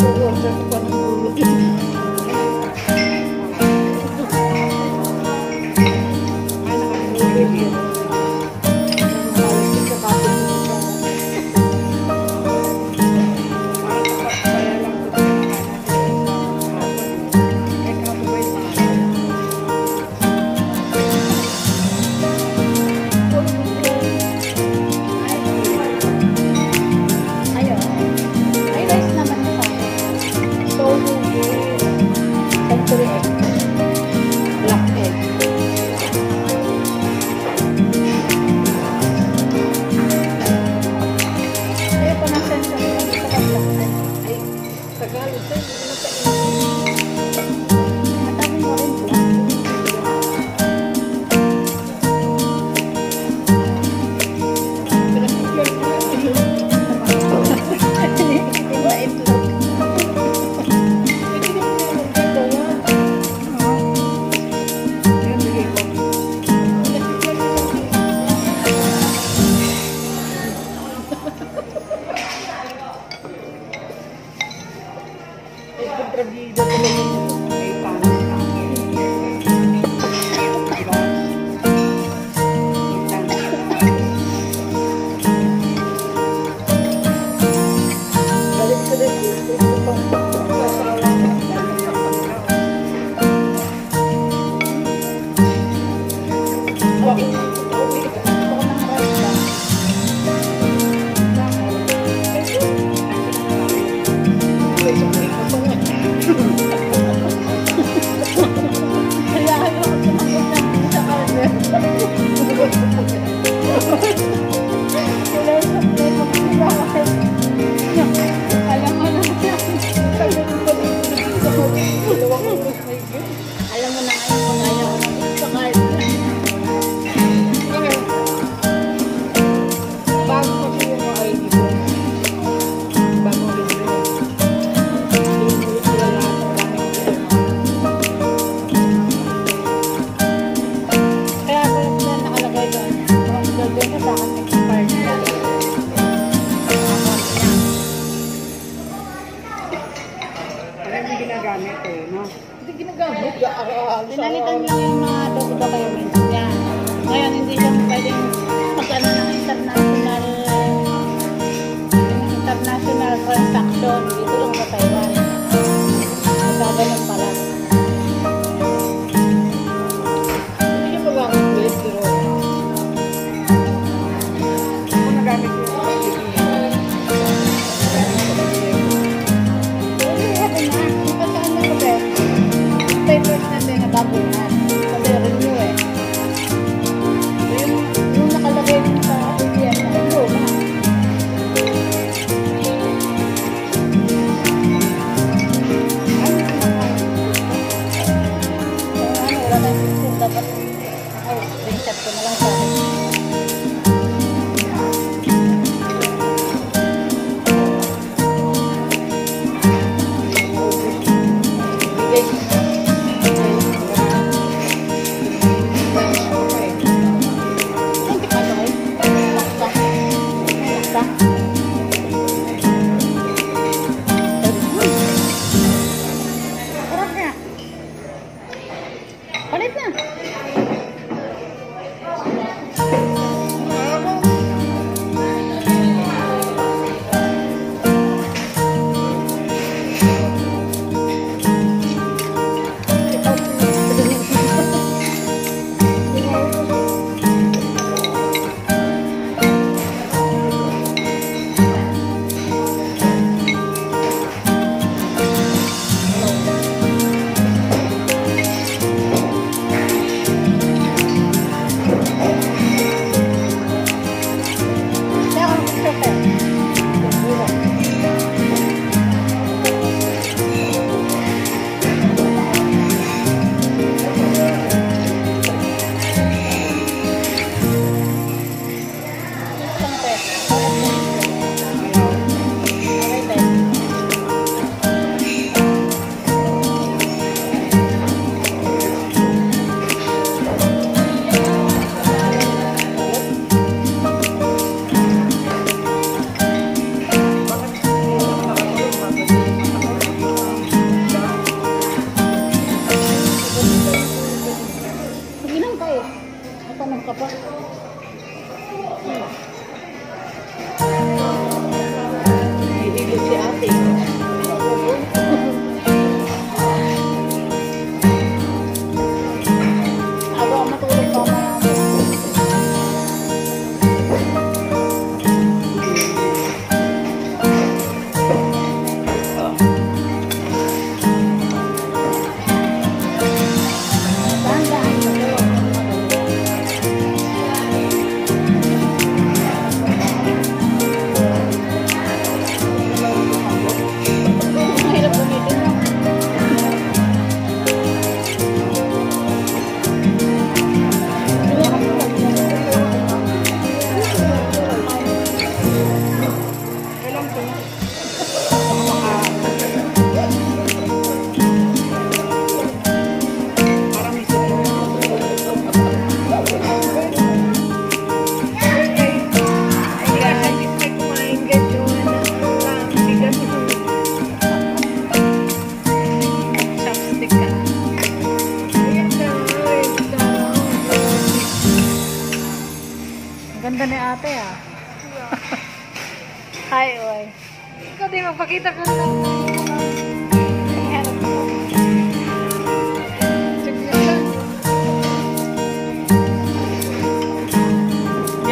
Keluarga. otra vida. gamit eh, no? Hindi ginagamit. Pinalitan niya yung mga documents niya. Ngayon, hindi siya pwedeng mag-ano ng international international transaction. Dito lang 浪了好吧。ganda ni ate ah. Hi, oy. Ikaw din magpakita ka lang.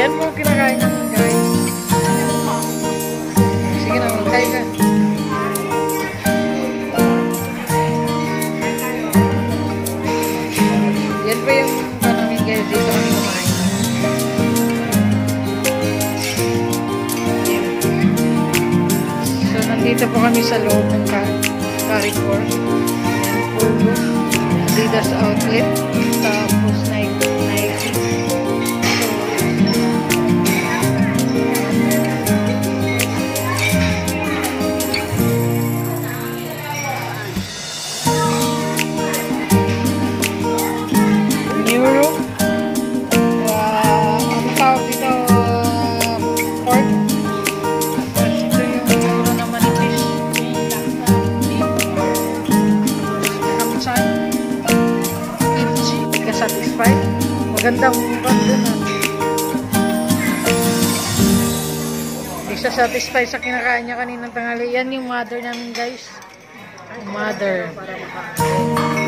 Yan po kinakain po kami sa loob ng Carrefour. Ayan po. Adidas outlet. ay magandang pagdunan. Hindi siya satisfied sa kinakain niya kaninang tanghali. Yan yung mother namin guys. Mother. Mother.